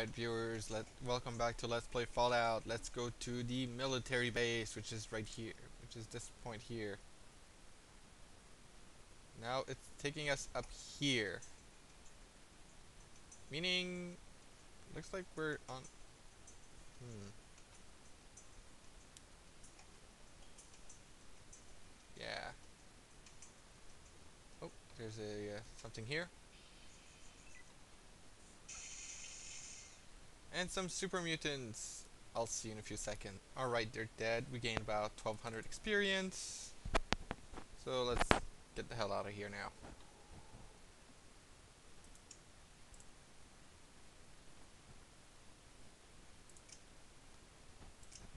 Alright viewers, let welcome back to Let's Play Fallout. Let's go to the military base, which is right here, which is this point here. Now it's taking us up here. Meaning, looks like we're on, hmm. Yeah. Oh, there's a, uh, something here. And some super mutants. I'll see you in a few seconds. Alright, they're dead. We gained about 1200 experience. So let's get the hell out of here now.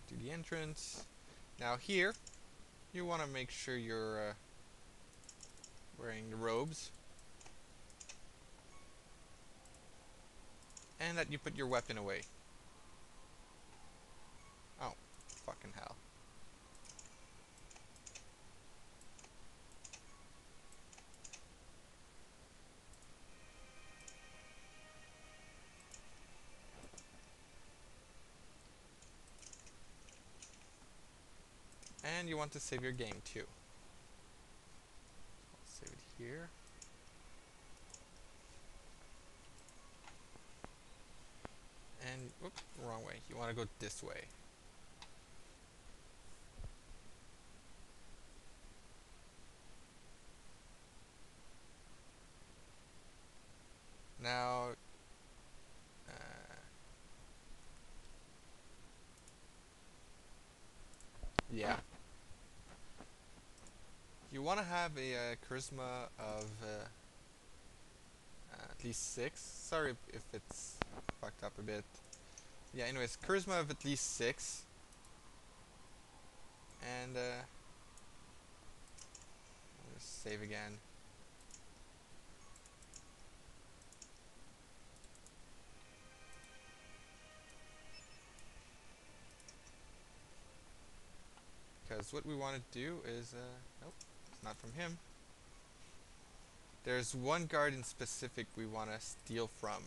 To the entrance. Now here, you want to make sure you're uh, wearing the robes. And that you put your weapon away. Oh, fucking hell. And you want to save your game too. I'll save it here. And whoop, wrong way. You want to go this way. Now, uh, yeah. You want to have a uh, charisma of uh, at least six. Sorry if it's fucked up a bit. Yeah, anyways, charisma of at least six. And, uh, save again. Because what we want to do is, uh, nope, it's not from him. There's one guard in specific we want to steal from.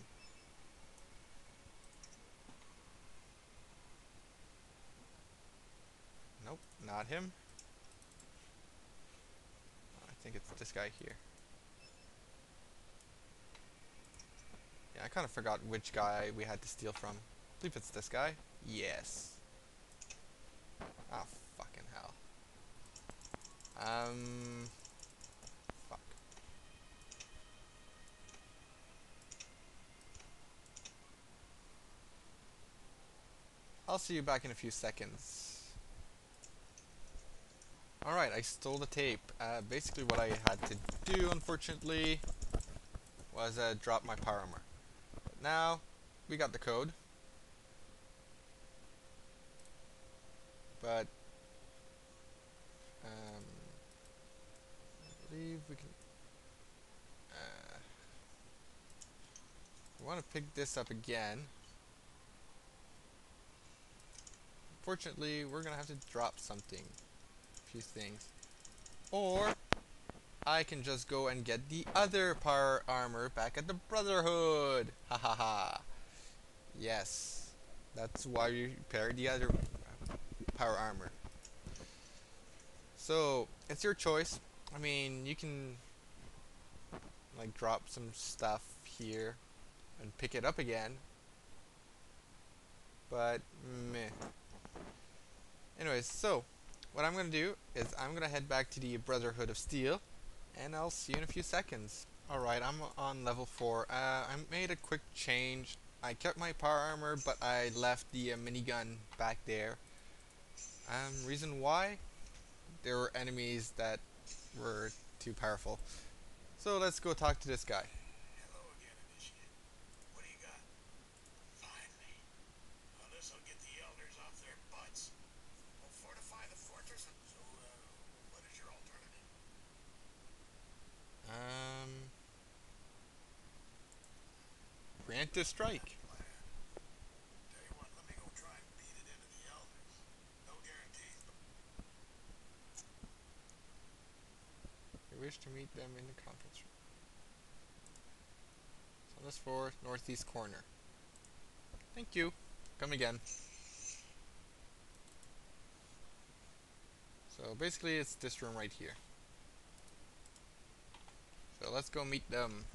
Nope, not him. I think it's this guy here. Yeah, I kind of forgot which guy we had to steal from. I believe it's this guy. Yes. Ah, oh, fucking hell. Um... Fuck. I'll see you back in a few seconds. Alright, I stole the tape. Uh, basically what I had to do, unfortunately, was uh, drop my power armor. But now, we got the code. But, um, I believe we can, uh, we want to pick this up again. Unfortunately, we're going to have to drop something few things. Or I can just go and get the other power armor back at the Brotherhood. Ha ha ha. Yes. That's why you repair the other power armor. So, it's your choice. I mean, you can like drop some stuff here and pick it up again. But meh. Anyways, so what I'm going to do is I'm going to head back to the Brotherhood of Steel, and I'll see you in a few seconds. Alright, I'm on level 4. Uh, I made a quick change. I kept my power armor, but I left the uh, minigun back there. Um, reason why? There were enemies that were too powerful. So let's go talk to this guy. To strike. We wish to meet them in the conference room. So this for northeast corner. Thank you. Come again. So basically it's this room right here. So let's go meet them.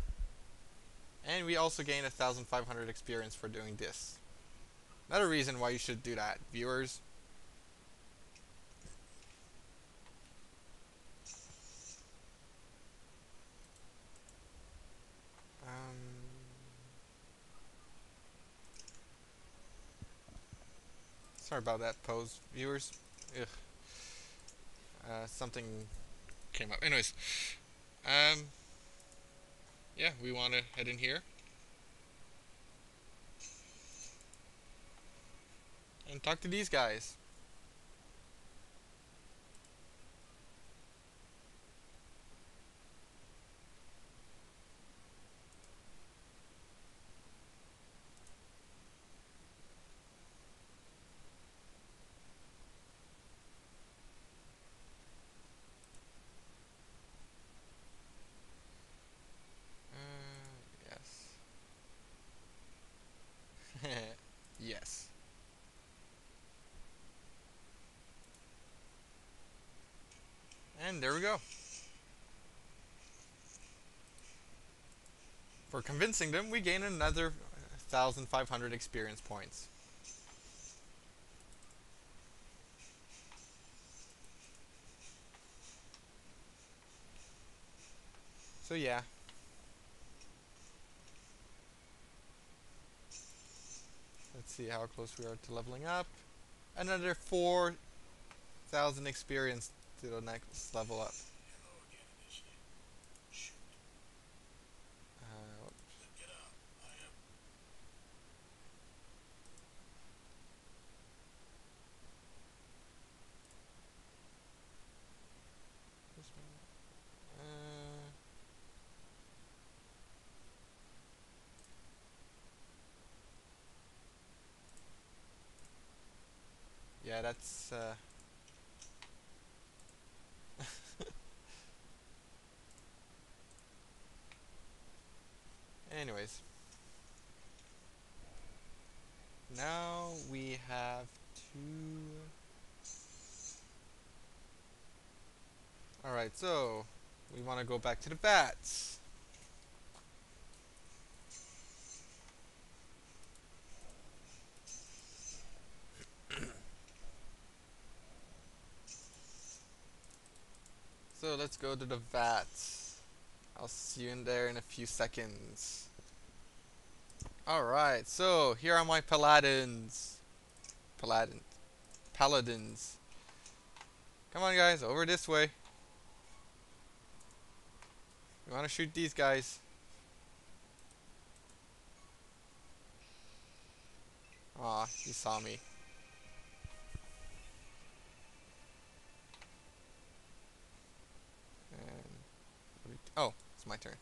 And we also gain 1500 experience for doing this. Another reason why you should do that, viewers. Um, sorry about that pose, viewers. Ugh. Uh, something came up. Anyways, um, yeah, we want to head in here. And talk to these guys. Uh, yes. yes. And there we go. For convincing them, we gain another 1,500 experience points. So yeah. Let's see how close we are to leveling up. Another 4,000 experience to the next level up. Uh, yeah, that's uh, Anyways. Now we have two... Alright, so we want to go back to the vats. so let's go to the vats. I'll see you in there in a few seconds. Alright, so here are my paladins. Paladin. Paladins. Come on guys, over this way. We want to shoot these guys. Aw, he saw me. And oh, it's my turn.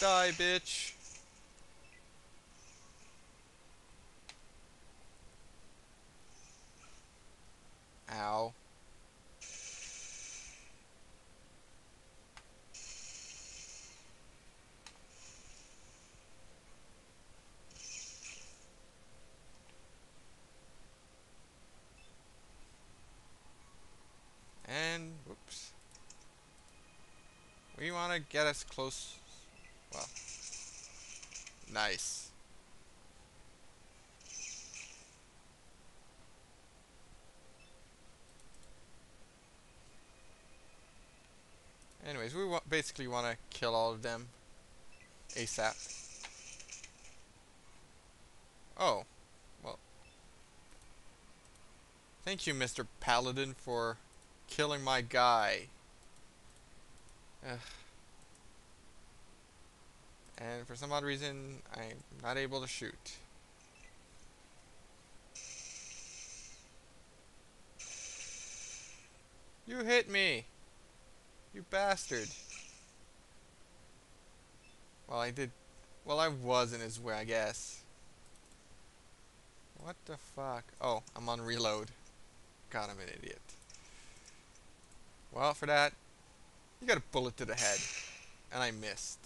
Die, bitch. Ow. And, whoops. We want to get as close, well, nice. Anyways, we wa basically want to kill all of them ASAP. Oh, well. Thank you, Mr. Paladin, for killing my guy. Ugh. And for some odd reason, I'm not able to shoot. You hit me! You bastard. Well, I did... Well, I was in his way, I guess. What the fuck? Oh, I'm on reload. God, I'm an idiot. Well, for that, you got a bullet to the head. And I missed.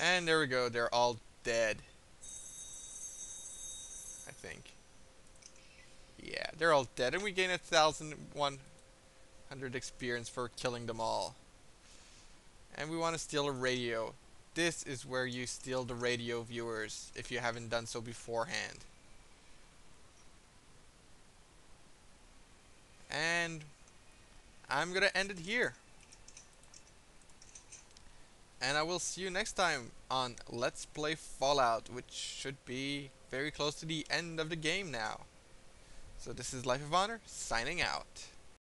And there we go, they're all dead. I think. Yeah, they're all dead, and we gain a thousand one hundred experience for killing them all. And we want to steal a radio. This is where you steal the radio viewers, if you haven't done so beforehand. And I'm gonna end it here. And I will see you next time on Let's Play Fallout, which should be very close to the end of the game now. So this is Life of Honour, signing out.